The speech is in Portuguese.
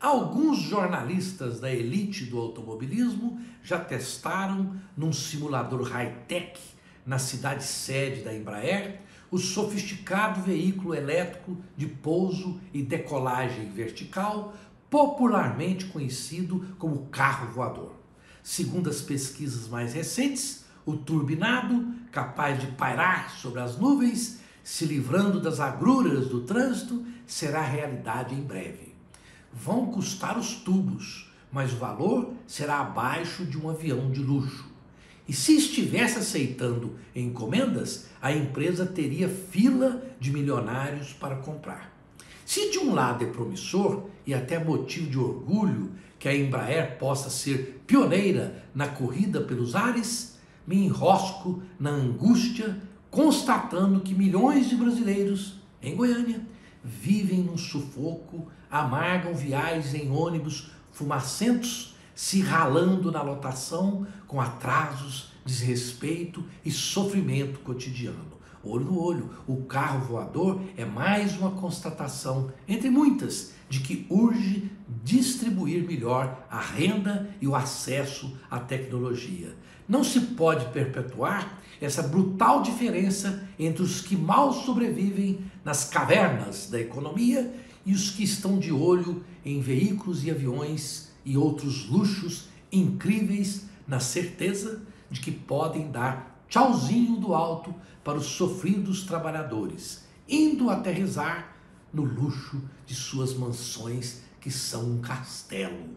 Alguns jornalistas da elite do automobilismo já testaram num simulador high-tech na cidade sede da Embraer o sofisticado veículo elétrico de pouso e decolagem vertical, popularmente conhecido como carro voador. Segundo as pesquisas mais recentes, o turbinado, capaz de pairar sobre as nuvens, se livrando das agruras do trânsito, será realidade em breve. Vão custar os tubos, mas o valor será abaixo de um avião de luxo. E se estivesse aceitando encomendas, a empresa teria fila de milionários para comprar. Se de um lado é promissor e até motivo de orgulho que a Embraer possa ser pioneira na corrida pelos ares, me enrosco na angústia constatando que milhões de brasileiros em Goiânia vivem num sufoco, amargam viagens em ônibus fumacentos, se ralando na lotação com atrasos, desrespeito e sofrimento cotidiano. Olho no olho, o carro voador é mais uma constatação, entre muitas, de que urge distribuir melhor a renda e o acesso à tecnologia. Não se pode perpetuar essa brutal diferença entre os que mal sobrevivem nas cavernas da economia e os que estão de olho em veículos e aviões e outros luxos incríveis na certeza de que podem dar tchauzinho do alto para os sofridos trabalhadores, indo aterrizar no luxo de suas mansões que são um castelo.